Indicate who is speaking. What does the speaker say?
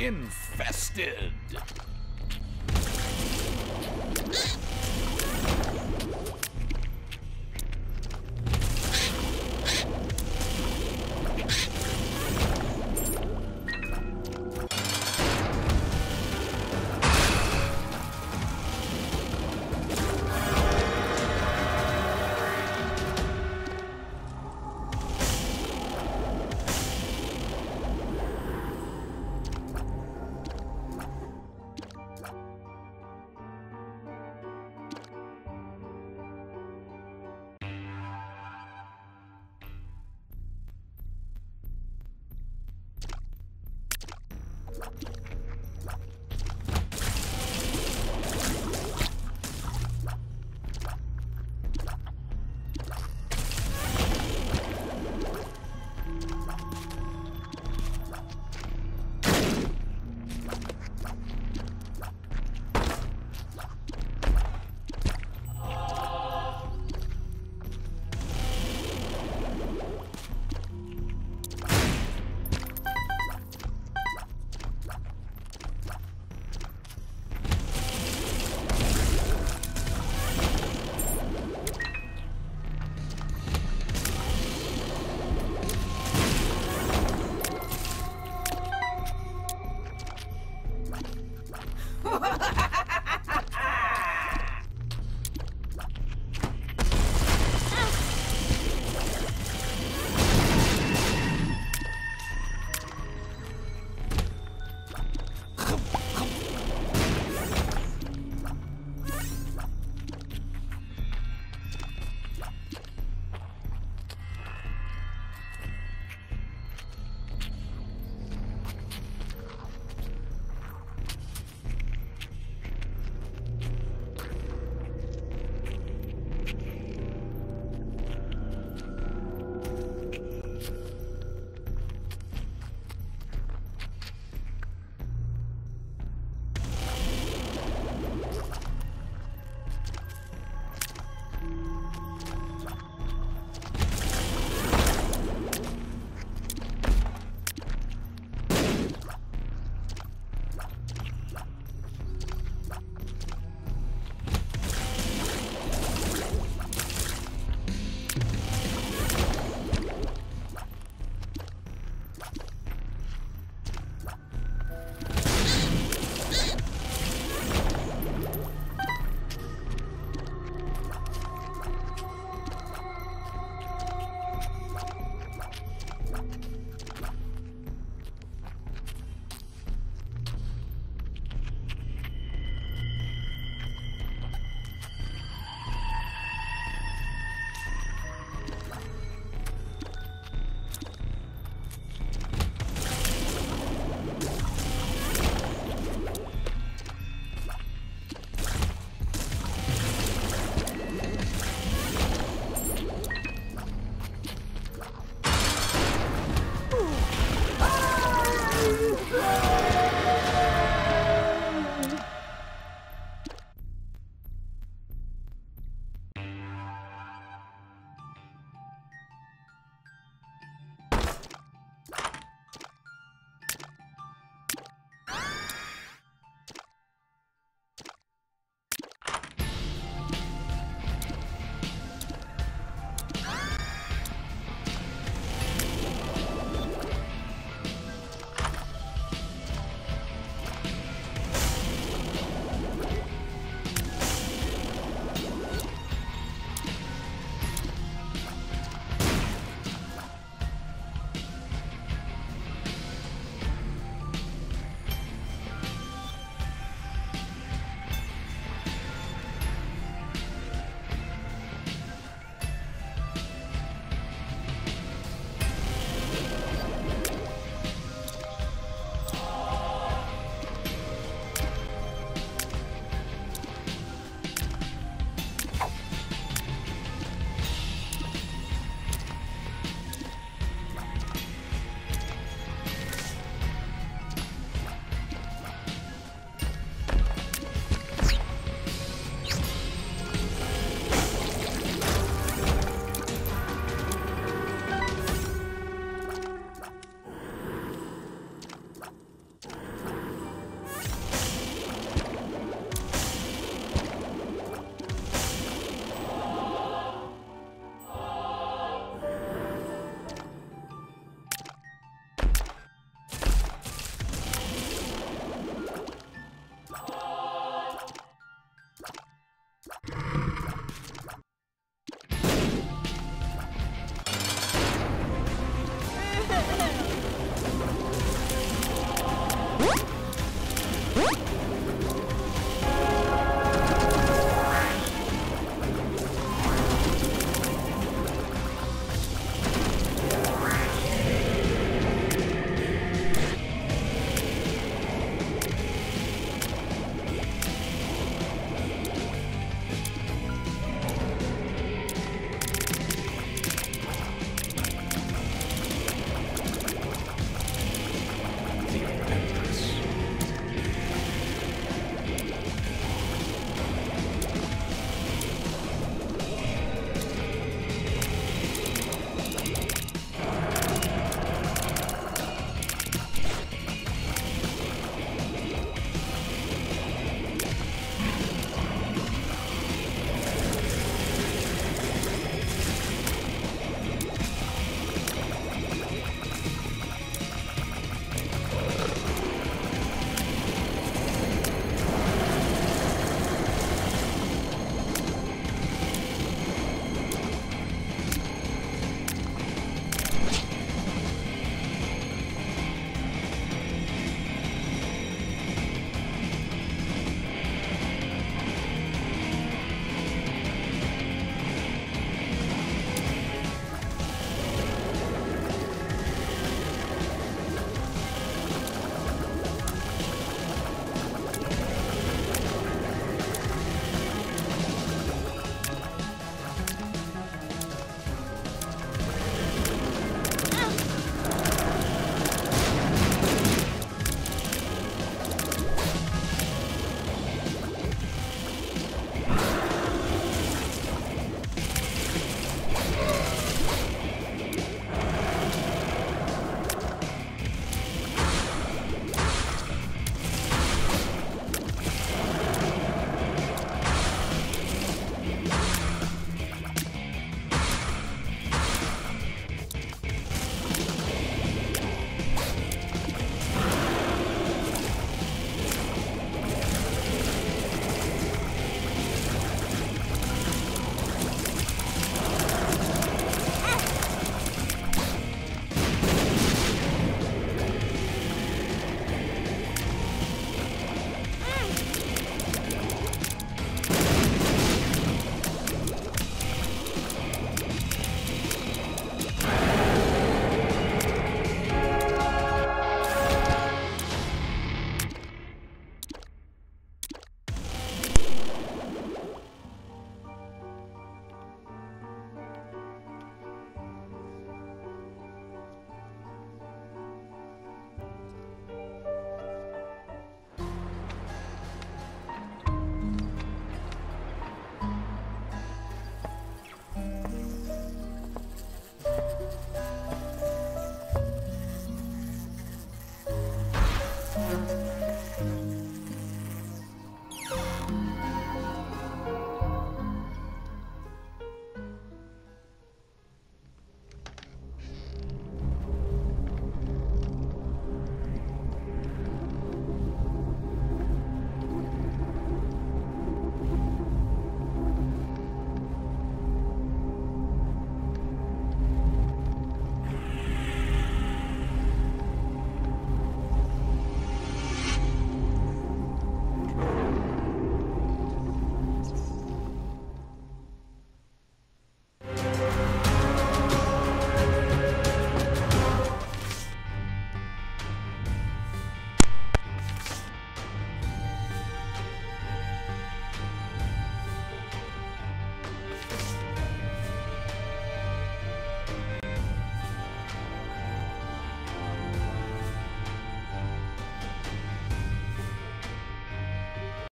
Speaker 1: Infested.